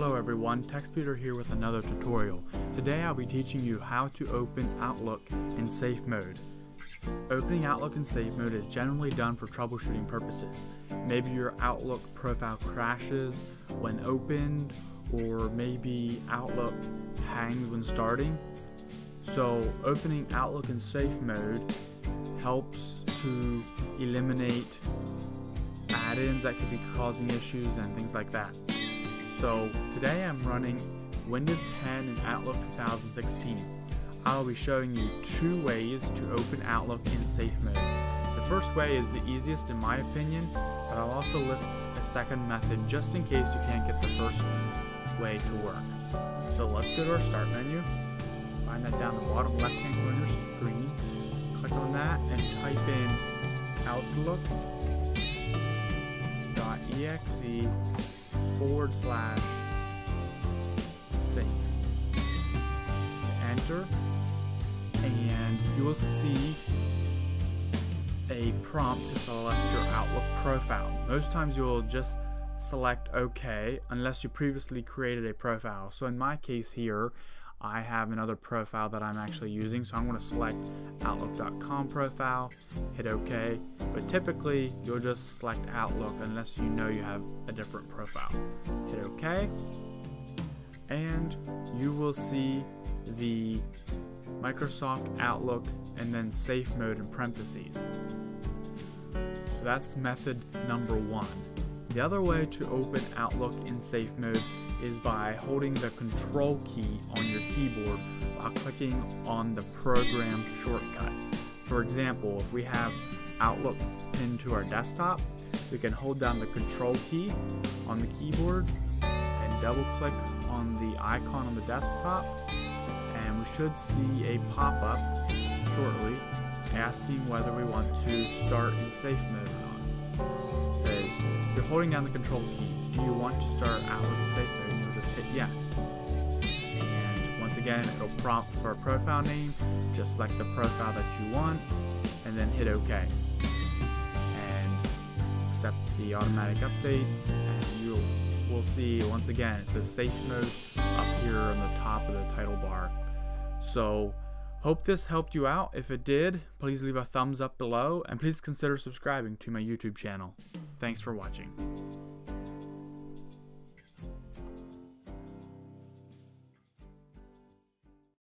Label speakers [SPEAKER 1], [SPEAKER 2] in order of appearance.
[SPEAKER 1] Hello everyone, TechSpeeder here with another tutorial. Today I'll be teaching you how to open Outlook in safe mode. Opening Outlook in safe mode is generally done for troubleshooting purposes. Maybe your Outlook profile crashes when opened, or maybe Outlook hangs when starting. So opening Outlook in safe mode helps to eliminate add-ins that could be causing issues and things like that. So today I'm running Windows 10 and Outlook 2016. I'll be showing you two ways to open Outlook in safe mode. The first way is the easiest in my opinion, but I'll also list a second method just in case you can't get the first way to work. So let's go to our start menu, find that down the bottom left hand corner screen, click on that and type in outlook.exe forward slash safe. Enter, and you will see a prompt to select your Outlook profile. Most times you will just select OK unless you previously created a profile. So in my case here, I have another profile that I'm actually using, so I'm going to select Outlook.com profile, hit OK, but typically you'll just select Outlook unless you know you have a different profile. Hit OK, and you will see the Microsoft Outlook and then safe mode in parentheses. So that's method number one. The other way to open Outlook in safe mode is by holding the control key on your keyboard while clicking on the program shortcut. For example, if we have Outlook pinned to our desktop, we can hold down the control key on the keyboard and double click on the icon on the desktop and we should see a pop-up shortly asking whether we want to start in safe mode or not. It says, you're holding down the control key. Do you want to start Outlook in safe mode? Just hit yes. And once again, it'll prompt for a profile name. Just select the profile that you want and then hit OK. And accept the automatic updates and you'll we'll see once again it says safe mode up here on the top of the title bar. So Hope this helped you out. If it did, please leave a thumbs up below and please consider subscribing to my YouTube channel. Thanks for watching.